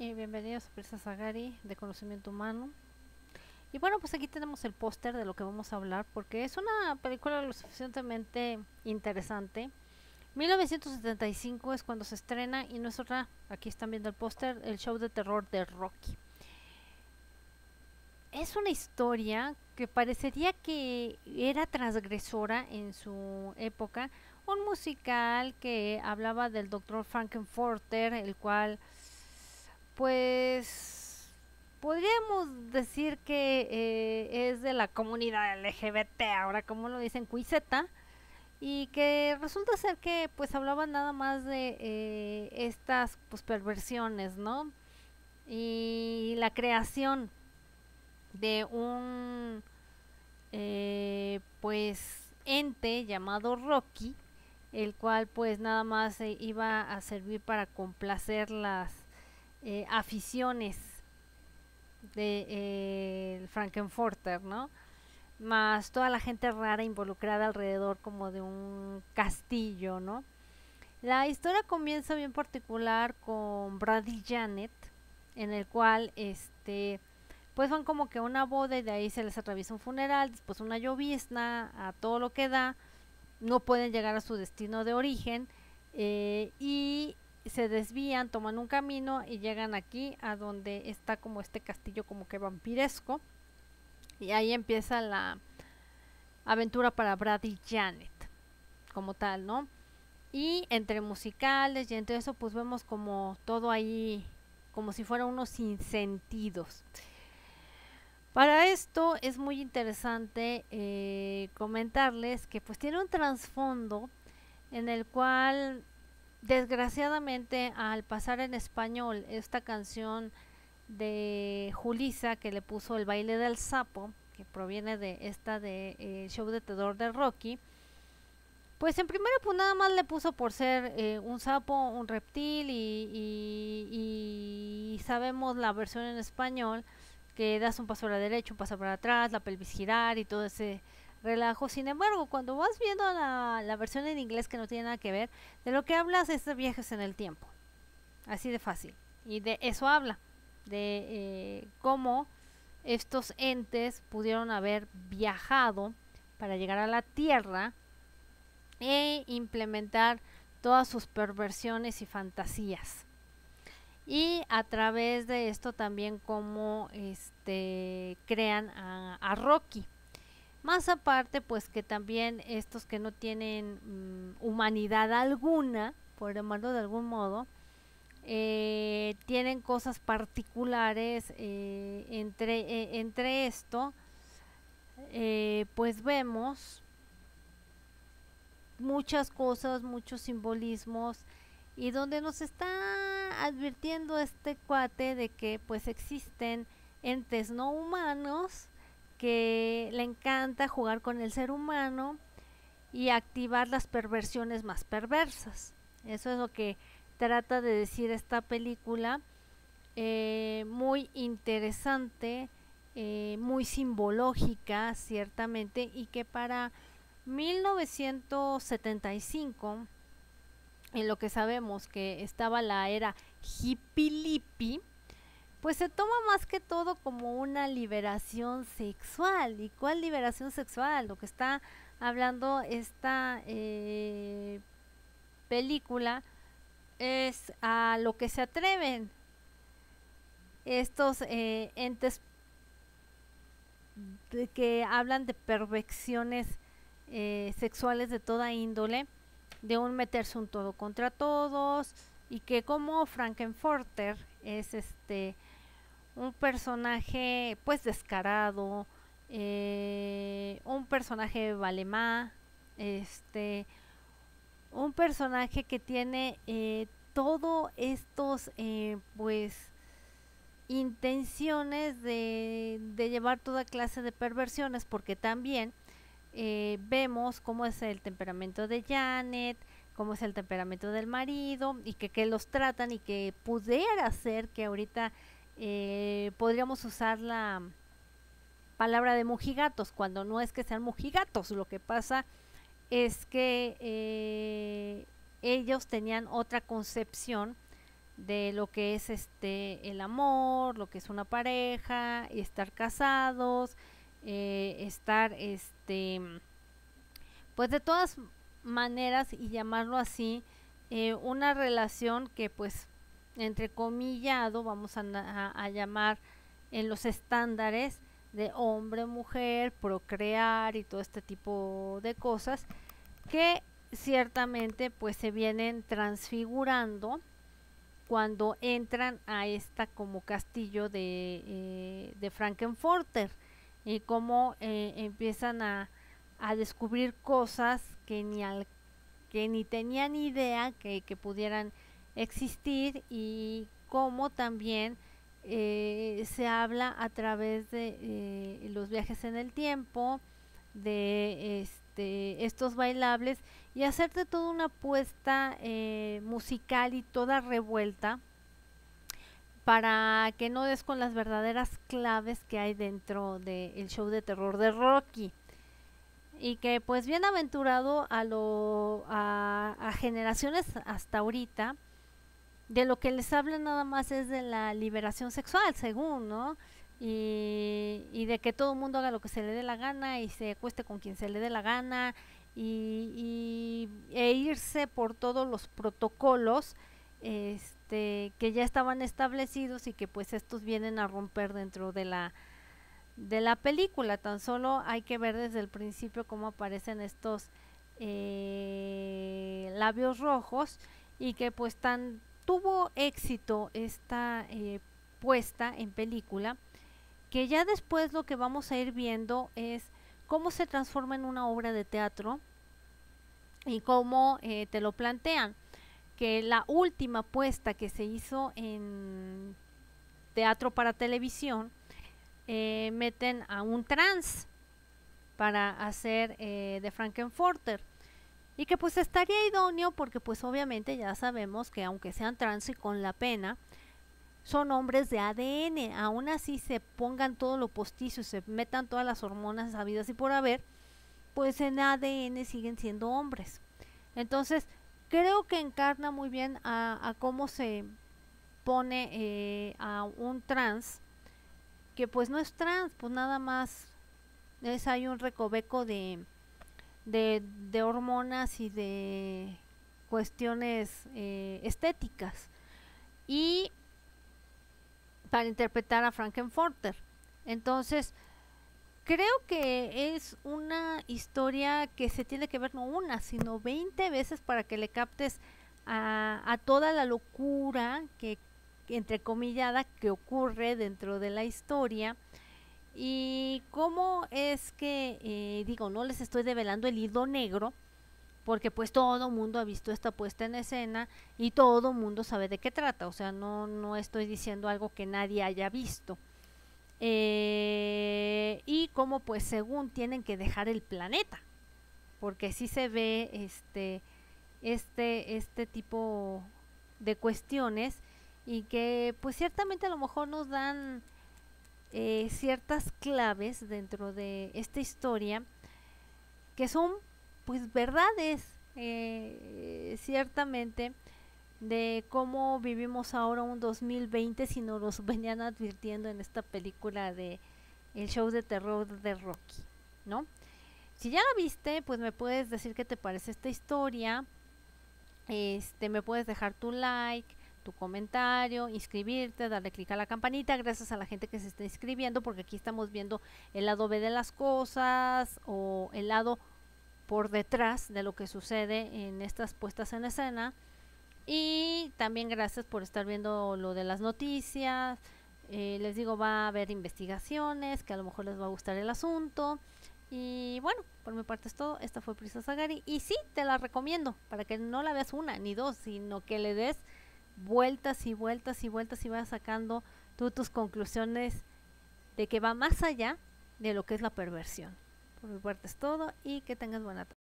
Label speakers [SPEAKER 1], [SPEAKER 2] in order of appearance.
[SPEAKER 1] Y bienvenidos a Prisa Sagari de Conocimiento Humano. Y bueno, pues aquí tenemos el póster de lo que vamos a hablar porque es una película lo suficientemente interesante. 1975 es cuando se estrena y no es otra, aquí están viendo el póster, el show de terror de Rocky. Es una historia que parecería que era transgresora en su época, un musical que hablaba del doctor Frankenforter, el cual pues podríamos decir que eh, es de la comunidad LGBT, ahora como lo dicen Cuiseta, y que resulta ser que pues hablaban nada más de eh, estas pues perversiones, ¿no? Y la creación de un eh, pues ente llamado Rocky, el cual pues nada más iba a servir para complacer las eh, aficiones de eh, Frankenfurter, ¿no? Más toda la gente rara involucrada alrededor como de un castillo, ¿no? La historia comienza bien particular con Brady Janet, en el cual este pues van como que una boda y de ahí se les atraviesa un funeral, después una llovizna, a todo lo que da, no pueden llegar a su destino de origen eh, y se desvían, toman un camino y llegan aquí a donde está como este castillo como que vampiresco. Y ahí empieza la aventura para Brad y Janet, como tal, ¿no? Y entre musicales y entre eso, pues vemos como todo ahí, como si fuera unos sinsentidos. Para esto es muy interesante eh, comentarles que pues tiene un trasfondo en el cual Desgraciadamente, al pasar en español esta canción de Julisa que le puso el baile del sapo, que proviene de esta de eh, show de terror de Rocky, pues en primera pues nada más le puso por ser eh, un sapo, un reptil y, y, sabemos la versión en español que das un paso a la derecha, un paso para atrás, la pelvis girar y todo ese relajo. Sin embargo, cuando vas viendo la, la, versión en inglés que no tiene nada que ver, de lo que hablas es de viajes en el tiempo. Así de fácil. Y de eso habla. De eh, cómo estos entes pudieron haber viajado para llegar a la Tierra e implementar todas sus perversiones y fantasías. Y a través de esto también cómo este, crean a, a Rocky más aparte, pues que también estos que no tienen mm, humanidad alguna, por llamarlo de algún modo, eh, tienen cosas particulares eh, entre, eh, entre esto, pues vemos muchas cosas, muchos simbolismos y donde nos está advirtiendo este cuate de que pues existen entes no humanos que le encanta jugar con el ser humano y activar las perversiones más perversas. Eso es lo que trata de decir esta película. Eh, muy interesante, eh, muy simbológica, ciertamente, y que para 1975, en lo que sabemos que estaba la era hippie pues se toma más que todo como una liberación sexual. ¿Y cuál liberación sexual? Lo que está hablando esta eh, película es a lo que se atreven estos eh, entes que hablan de perversiones eh, sexuales de toda índole, de un meterse un todo contra todos, y que como Frankenforter es este un personaje pues descarado, eh, un personaje valemá, este, un personaje que tiene eh, todos estos eh, pues intenciones de, de, llevar toda clase de perversiones porque también vemos cómo es el temperamento de Janet, cómo es el temperamento del marido y que, que los tratan y que pudiera ser que ahorita eh, podríamos usar la palabra de mojigatos cuando no es que sean mojigatos, lo que pasa es que eh, ellos tenían otra concepción de lo que es este el amor, lo que es una pareja, estar casados, eh, estar este pues de todas maneras y llamarlo así eh, una relación que pues entre comillado vamos a, llamar en los estándares de hombre mujer procrear y todo este tipo de cosas que ciertamente pues se vienen transfigurando cuando entran a esta como castillo de, eh, de Frankenforter y cómo eh, empiezan a, a, descubrir cosas que ni, al, que ni tenían idea que, que pudieran existir y cómo también eh, se habla a través de los viajes en el tiempo, de este, estos bailables y hacerte toda una puesta eh, musical y toda revuelta para que no des con las verdaderas claves que hay dentro del show de terror de Rocky. Y que pues bien aventurado a lo a, generaciones hasta ahorita de lo que les habla nada más es de la liberación sexual según no y, y de que todo el mundo haga lo que se le dé la gana y se acueste con quien se le dé la gana y, e irse por todos los protocolos este, que ya estaban establecidos y que pues estos vienen a romper dentro de la de la película. Tan solo hay que ver desde el principio cómo aparecen estos eh, labios rojos y que pues tan tuvo éxito esta eh, puesta en película que ya después lo que vamos a ir viendo es cómo se transforma en una obra de teatro y cómo eh, te lo plantean. Que la última puesta que se hizo en teatro para televisión, eh, meten a un trans para hacer de Frankenforter. Y que pues estaría idóneo porque pues obviamente ya sabemos que aunque sean trans y con la pena, son hombres de ADN. Aún así se pongan todo lo postizo, se metan todas las hormonas sabidas y por haber, pues en ADN siguen siendo hombres. Entonces, creo que encarna muy bien a, cómo se pone eh, a un trans, que pues no es trans, pues nada más es hay un recoveco de, de, hormonas y de cuestiones eh, estéticas. Y para interpretar a Frankenforter. Entonces, creo que es una historia que se tiene que ver no una, sino 20 veces para que le captes a, toda la locura que, entre comillada, que ocurre dentro de la historia. Y cómo es que, eh, digo, no les estoy develando el hilo negro, porque pues todo mundo ha visto esta puesta en escena y todo mundo sabe de qué trata, o sea, no, no estoy diciendo algo que nadie haya visto. Eh, y como pues según tienen que dejar el planeta, porque si se ve este, este, este tipo de cuestiones y que pues ciertamente a lo mejor nos dan eh, ciertas claves dentro de esta historia que son pues verdades eh, ciertamente de cómo vivimos ahora un 2020 si nos los venían advirtiendo en esta película de el show de terror de Rocky, ¿no? Si ya la viste, pues me puedes decir qué te parece esta historia. Este, me puedes dejar tu like, tu comentario, inscribirte, darle clic a la campanita, gracias a la gente que se está inscribiendo, porque aquí estamos viendo el lado B de las cosas o el lado por detrás de lo que sucede en estas puestas en escena. Y también gracias por estar viendo lo de las noticias. Eh, les digo, va a haber investigaciones, que a lo mejor les va a gustar el asunto. Y bueno, por mi parte es todo. Esta fue Prisa Sagari. Y sí, te la recomiendo para que no la veas una ni dos, sino que le des vueltas y vueltas y vueltas y vayas sacando tú tus conclusiones de que va más allá de lo que es la perversión. Por mi es todo y que tengas buena tarde.